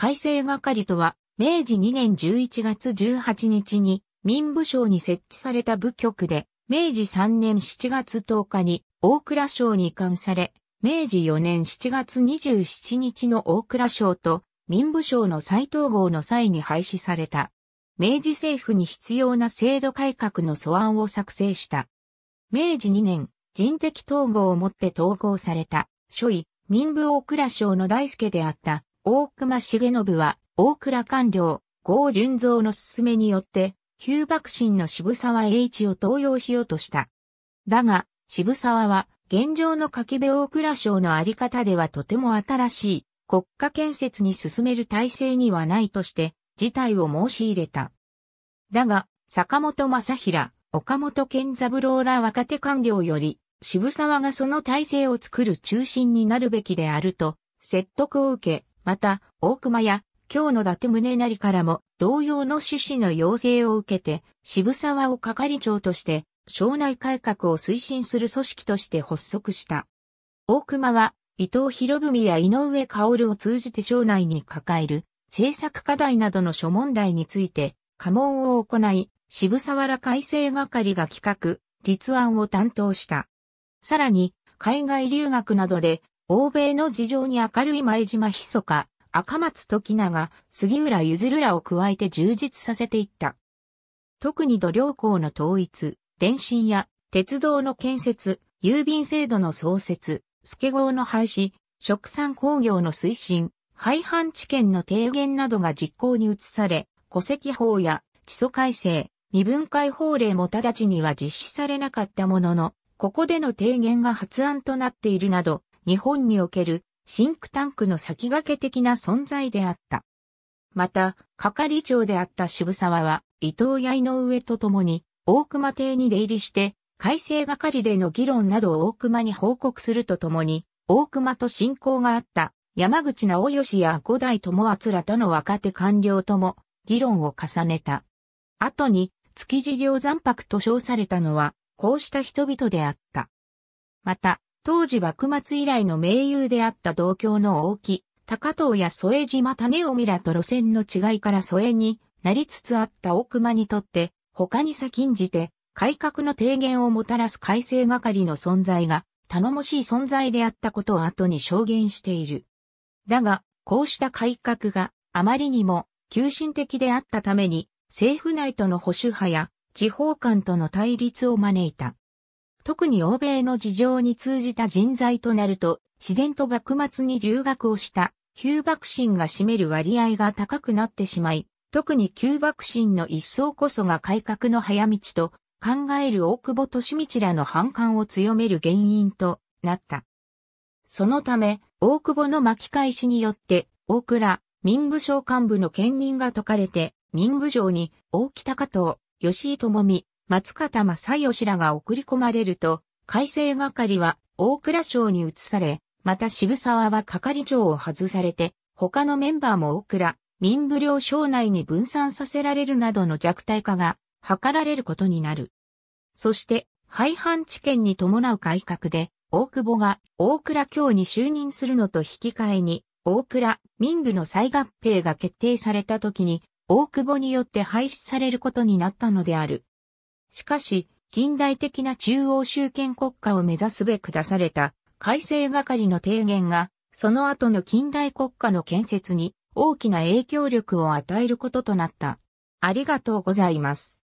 改正係とは、明治2年11月18日に民部省に設置された部局で、明治3年7月10日に大蔵省に移管され、明治4年7月27日の大蔵省と民部省の再統合の際に廃止された。明治政府に必要な制度改革の素案を作成した。明治2年、人的統合をもって統合された、諸位、民部大蔵省の大助であった大隈重信は、大蔵官僚、郷淳蔵の勧めによって、旧幕臣の渋沢栄一を登用しようとした。だが、渋沢は、現状の柿部大蔵省のあり方ではとても新しい国家建設に進める体制にはないとして、事態を申し入れた。だが、坂本正平、岡本健三郎ら若手官僚より、渋沢がその体制を作る中心になるべきであると、説得を受け、また、大熊や、京の伊達宗成からも、同様の趣旨の要請を受けて、渋沢を係長として、省内改革を推進する組織として発足した。大熊は、伊藤博文や井上薫を通じて省内に抱える政策課題などの諸問題について、家紋を行い、渋沢ら改正係が企画、立案を担当した。さらに、海外留学などで、欧米の事情に明るい前島密か、赤松時長、杉浦譲らを加えて充実させていった。特に土量港の統一、電信や鉄道の建設、郵便制度の創設、助号の廃止、食産工業の推進、廃藩置県の提言などが実行に移され、戸籍法や基礎改正、未分解法令も直ちには実施されなかったものの、ここでの提言が発案となっているなど、日本におけるシンクタンクの先駆け的な存在であった。また、係長であった渋沢は、伊藤や井上と共に、大熊邸に出入りして、改正係での議論などを大熊に報告するとともに、大熊と親交があった山口直義や五代友厚らとの若手官僚とも議論を重ねた。後に築地領残白と称されたのはこうした人々であった。また、当時幕末以来の盟友であった同郷の大木、高藤や添島種尾らと路線の違いから疎遠になりつつあった大熊にとって、他に先んじて改革の提言をもたらす改正係の存在が頼もしい存在であったことを後に証言している。だが、こうした改革があまりにも急進的であったために、政府内との保守派や地方間との対立を招いた。特に欧米の事情に通じた人材となると、自然と幕末に留学をした旧幕臣が占める割合が高くなってしまい、特に旧幕臣の一層こそが改革の早道と考える大久保利道らの反感を強める原因となった。そのため、大久保の巻き返しによって、大倉、民部省幹部の兼任が解かれて、民部省に大北加藤、吉井智美、松方正義らが送り込まれると、改正係は大倉省に移され、また渋沢は係長を外されて、他のメンバーも大倉、民部領省内に分散させられるなどの弱体化が図られることになる。そして、廃藩置県に伴う改革で、大久保が大倉京に就任するのと引き換えに、大倉民部の再合併が決定された時に、大久保によって廃止されることになったのである。しかし、近代的な中央集権国家を目指すべく出された改正係の提言が、その後の近代国家の建設に大きな影響力を与えることとなった。ありがとうございます。